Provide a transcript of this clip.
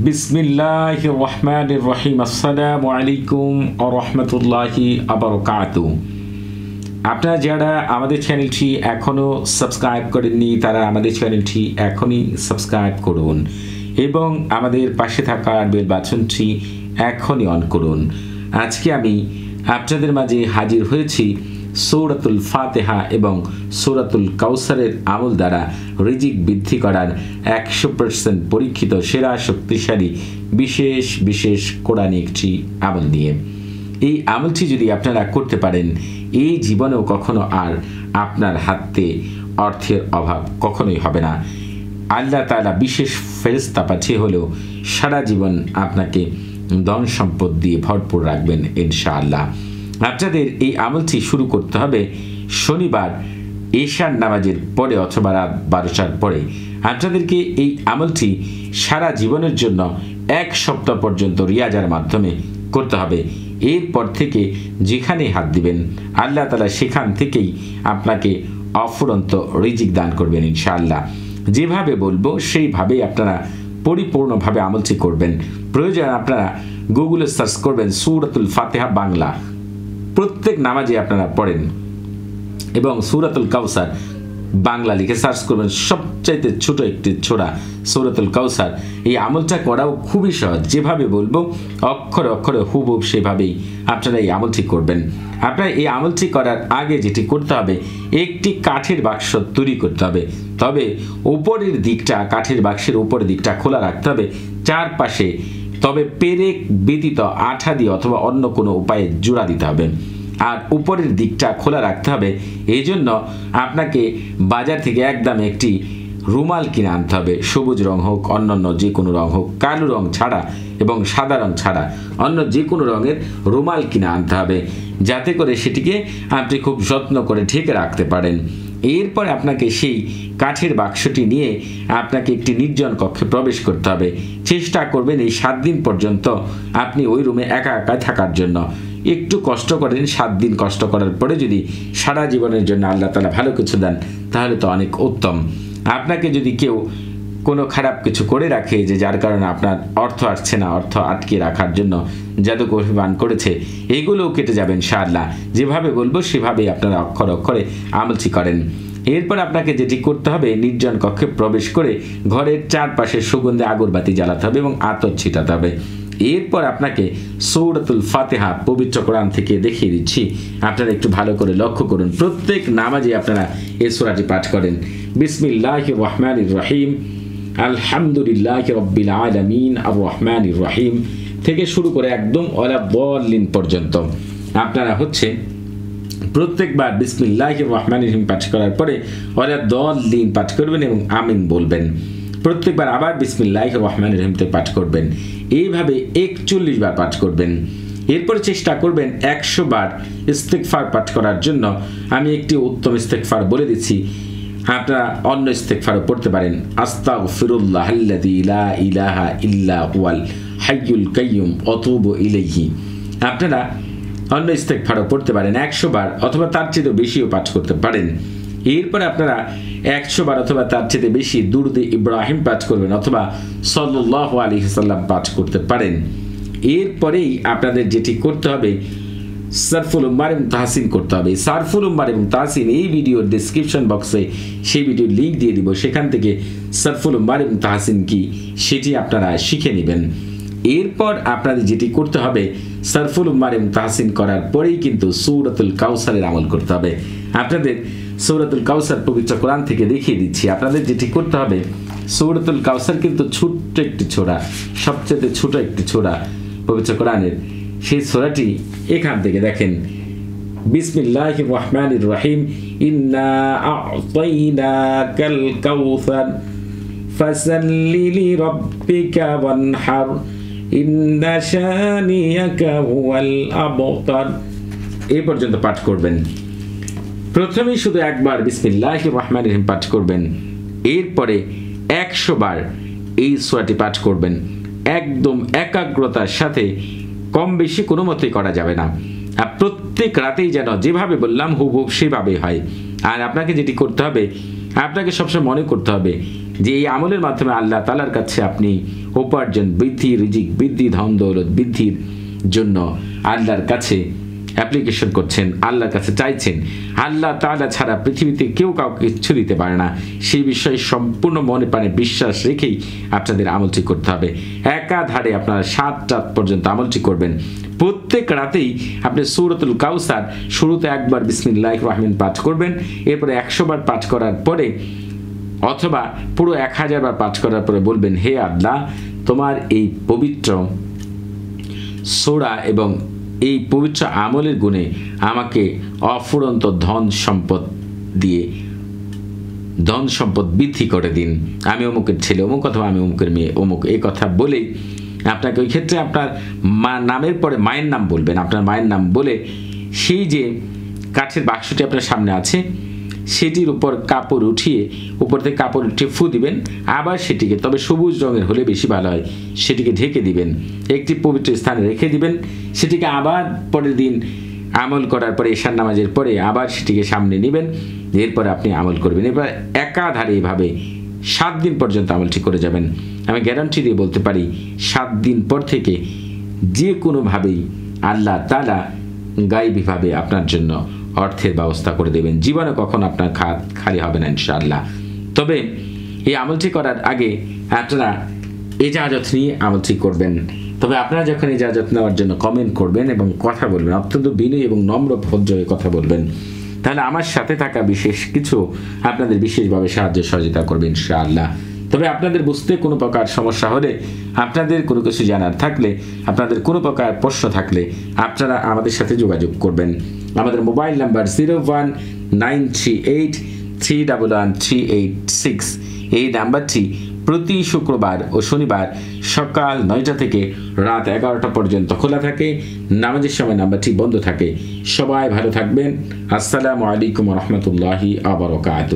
বিসমিল্লাহ রহমান রহিম আসসালামু আলাইকুম ও রহমতুল্লাহি আবরকাত আপনারা যারা আমাদের চ্যানেলটি এখনও সাবস্ক্রাইব করেননি, তারা আমাদের চ্যানেলটি এখনই সাবস্ক্রাইব করুন এবং আমাদের পাশে থাকা বেল বাটনটি এখনই অন করুন। আজকে আমি আপনাদের মাঝে হাজির হয়েছি সৌরাতুল ফাতেহা এবং সৌরাতুল কাউসারের আমল দ্বারা রিজিক বৃদ্ধি করার একশো পার্সেন্ট পরীক্ষিত সেরা শক্তিশালী বিশেষ বিশেষ কোরআন একটি আমল নিয়ে। এই আমলটি যদি আপনারা করতে পারেন এই জীবনেও কখনো আর আপনার হাতে অর্থের অভাব কখনোই হবে না। আল্লাহ তালা বিশেষ ফেরস্তা পাঠিয়ে হলেও সারা জীবন আপনাকে ধন সম্পদ দিয়ে ভরপুর রাখবেন ইনশাআল্লাহ। আপনাদের এই আমলটি শুরু করতে হবে শনিবার এশার নামাজের পরে অথবা রাত বারোটার পরে। আপনাদেরকে এই আমলটি সারা জীবনের জন্য এক সপ্তাহ পর্যন্ত রিয়াজার মাধ্যমে করতে হবে। এরপর থেকে যেখানে হাত দিবেন, আল্লাহ তালা সেখান থেকেই আপনাকে অফুরন্ত রিজিক দান করবেন ইনশাআল্লাহ। যেভাবে বলব, সেইভাবেই আপনারা পরিপূর্ণভাবে আমলটি করবেন। প্রয়োজন আপনারা গুগলে সার্চ করবেন, সুরতুল ফাতেহা বাংলা। প্রত্যেক নামাজে আপনারা পড়েন। এবং সুরাতুল কাউসার বাংলা লিখে সার্চ করবেন, সবচাইতে ছোট একটি ছোড়া সৌরাতুল কাউসার এই আমলটা করাও খুবই সহজ। যেভাবে বলব, অক্ষরে অক্ষরে হুবহুব সেভাবেই আপনারা এই আমলটি করবেন। আপনারা এই আমলটি করার আগে যেটি করতে হবে, একটি কাঠের বাক্স তৈরি করতে হবে। তবে উপরের দিকটা, কাঠের বাক্সের উপরের দিকটা খোলা রাখতে হবে। চারপাশে তবে পেরেক ব্যতীত আঠা দিয়ে অথবা অন্য কোনো উপায়ে জোড়া দিতে হবে। আর উপরের দিকটা খোলা রাখতে হবে। এই জন্য আপনাকে বাজার থেকে একদম একটি রুমাল কিনে আনতে হবে। সবুজ রং হোক, অন্যান্য যে কোনো রং হোক, কালো রং ছাড়া এবং সাদা রং ছাড়া অন্য যে কোনো রঙের রুমাল কিনে আনতে হবে। যাতে করে সেটিকে আপনি খুব যত্ন করে ঢেকে রাখতে পারেন। এরপর আপনাকে সেই কাঠের বাক্সটি নিয়ে আপনাকে একটি নির্জন কক্ষে প্রবেশ করতে হবে। চেষ্টা করবেন এই সাত দিন পর্যন্ত আপনি ওই রুমে একা একা থাকার জন্য। একটু কষ্ট করেন, সাত দিন কষ্ট করার পরে যদি সারা জীবনের জন্য আল্লাহ তালা ভালো কিছু দেন, তাহলে তো অনেক উত্তম। আপনাকে যদি কেউ কোনো খারাপ কিছু করে রাখে যে যার কারণে আপনার অর্থ আসছে না, অর্থ আটকে রাখার জন্য জাদু অভিমান করেছে, এগুলোও কেটে যাবেন শাল্লাহ যেভাবে বলব, সেভাবেই আপনারা অক্ষর অক্ষরে আমলটি করেন। এরপর আপনাকে যেটি করতে হবে, নির্জন কক্ষে প্রবেশ করে ঘরের চারপাশে সুগন্ধে আগরবাতি জ্বালাতে হবে এবং আতর ছিটাতে হবে। এরপর আপনাকে সৌরতুল ফাতেহা, পবিত্র কোরআন থেকে দেখিয়ে দিচ্ছি। আপনারা একটু ভালো করে লক্ষ্য করুন। প্রত্যেক নামাজে আপনারা এই সোরাটি পাঠ করেন। বিসমিল্লাহ রহমান রহিম। আলহামদুলিল্লাহ রব্বিল আলমিন আর রহমান রহিম। থেকে শুরু করে একদম অলাবলিন পর্যন্ত। আপনারা হচ্ছে প্রত্যেকবার বিসমিল্লাহ রহমান রহিম পাঠ করার পরে দিন পাঠ করবেন এবং আমিন বলবেন। প্রত্যেকবার আবার বিসমিল্লাহ রহমান রহিমতে পাঠ করবেন। এইভাবে একচল্লিশ বার পাঠ করবেন। এরপর চেষ্টা করবেন একশো বার ইস্তেকফার পাঠ করার জন্য। আমি একটি উত্তম ইস্তেকফার বলে দিচ্ছি। আপনারা অন্য ইস্তেকফারও পড়তে পারেন। আস্তা ফিরুল্লাহ ইলা ইলাহা ইল্লা ওয়াল হাইয়ুল কাইয়ুম অতুব ইলাইহি। আপনারা অন্য ইস্তেকফারও পড়তে পারেন একশো বার অথবা তার চেয়েও বেশিও পাঠ করতে পারেন। এরপরে আপনারা একশো বার অথবা তার চেয়ে বেশি দুরুদে ইব্রাহিম পাঠ করবেন অথবা সল্লাহ আলী সাল্লাম পাঠ করতে পারেন। এরপরেই আপনাদের যেটি করতে হবে সারফুল উম্মার এবং তাহসিন করতে হবে। সারফুল উম্মার এবং তাহসিন এই ভিডিওর ডিসক্রিপশন বক্সে সেই ভিডিওর লিঙ্ক দিয়ে দিব। সেখান থেকে সারফুল উম্মার এবং তাহসিন কি সেটি আপনারা শিখে নেবেন। এরপর আপনাদের যেটি করতে হবে, সারফুল উম্মার এবং তাহসিন করার পরেই কিন্তু সৌরতুল কাউসারের আমল করতে হবে। আপনাদের সৌরতুল কাউসার পবিত্র কোরআন থেকে দেখিয়ে দিচ্ছি। আপনাদের যেটি করতে হবে, সৌরতুল কাউসার কিন্তু ছোট্ট একটি ছোড়া, সবচেয়ে ছোট একটি ছোড়া পবিত্র কোরআনের সেই ছোড়াটি এখান থেকে দেখেন। বিসমিল্লাহ রহমান রহিম। ইন্না এই পর্যন্ত পাঠ করবেন। প্রথমেই শুধু একবার বিসমিল্লাহ রহমান রহিম পাঠ করবেন। এরপরে একশো বার এই সোয়াটি পাঠ করবেন। একদম একাগ্রতার সাথে কম বেশি কোনো মতেই করা যাবে না। আর প্রত্যেক রাতেই যেন যেভাবে বললাম হুবহুব সেভাবেই হয়। আর আপনাকে যেটি করতে হবে, আপনাকে সবসময় মনে করতে হবে যে এই আমলের মাধ্যমে আল্লাহ তালার কাছে আপনি উপার্জন, বৃদ্ধি, রিজিক, বৃদ্ধি, ধন, দৌলত, বৃদ্ধির জন্য আল্লাহর কাছে অ্যাপ্লিকেশন করছেন, আল্লাহর কাছে চাইছেন। আল্লাহ তালা ছাড়া পৃথিবীতে কেউ কাউকে কিচ্ছু দিতে পারে না। সেই বিষয়ে সম্পূর্ণ মনে প্রাণে বিশ্বাস রেখেই আপনাদের আমলটি করতে হবে। একাধারে আপনারা সাত রাত পর্যন্ত আমলটি করবেন। প্রত্যেক রাতেই আপনি সুরতুল কাউসার শুরুতে একবার বিসমিল্লাহ রহমিন পাঠ করবেন, এরপরে একশো বার পাঠ করার পরে, অথবা পুরো এক হাজার বার পাঠ করার পরে বলবেন, হে আল্লাহ, তোমার এই পবিত্র সোরা এবং এই পবিত্র আমলের গুণে আমাকে অফুরন্ত ধন সম্পদ দিয়ে ধন সম্পদ বৃদ্ধি করে দিন। আমি অমুকের ছেলে, অমুক অথবা আমি অমুকের মেয়ে, অমুক, এই কথা বলেই আপনাকে ওই ক্ষেত্রে আপনার মা নামের পরে মায়ের নাম বলবেন। আপনার মায়ের নাম বলে সেই যে কাঠের বাক্সটি আপনার সামনে আছে সেটির উপর কাপড় উঠিয়ে, উপর থেকে কাপড় উঠিয়ে ফু দিবেন, আবার সেটিকে, তবে সবুজ রঙের হলে বেশি ভালো হয়, সেটিকে ঢেকে দিবেন, একটি পবিত্র স্থানে রেখে দিবেন, সেটিকে আবার পরের দিন আমল করার পরে ঈশান নামাজের পরে আবার সেটিকে সামনে নেবেন, এরপরে আপনি আমল করবেন, এবার একাধারে এভাবে সাত দিন পর্যন্ত আমলটি করে যাবেন। আমি গ্যারান্টি দিয়ে বলতে পারি, সাত দিন পর থেকে যে কোনোভাবেই আল্লাহ তালা গাইবিভাবে আপনার জন্য অর্থের ব্যবস্থা করে দেবেন। জীবনে কখন আপনার খাত খালি হবে না, ইনশাআল্লাহ। তবে এই আমলটি করার আগে আপনারা এজাজত নিয়ে আমলটি করবেন। তবে আপনারা যখন ইজাজত নেওয়ার জন্য কমেন্ট করবেন এবং কথা বলবেন, অত্যন্ত বিনয় এবং নম্র ভদ্র কথা বলবেন, তাহলে আমার সাথে থাকা বিশেষ কিছু আপনাদের বিশেষভাবে সাহায্য সহযোগিতা করবে, ইনশাআল্লাহ। তবে আপনাদের বুঝতে কোনো প্রকার সমস্যা হলে আপনাদের কোনো কিছু জানার থাকলে, আপনাদের কোনো প্রকার প্রশ্ন থাকলে আপনারা আমাদের সাথে যোগাযোগ করবেন। আমাদের mobile number zero one nine three eight three double one three eight six. এই নাম্বারটি প্রতি শুক্রবার ও শনিবার সকাল নয়টা থেকে রাত এগারোটা পর্যন্ত খোলা থাকে। নামাজের সময় নাম্বারটি বন্ধ থাকে। সবাই ভালো থাকবেন। আসসালামু আলাইকুম রহমতুল্লাহি আবরকাত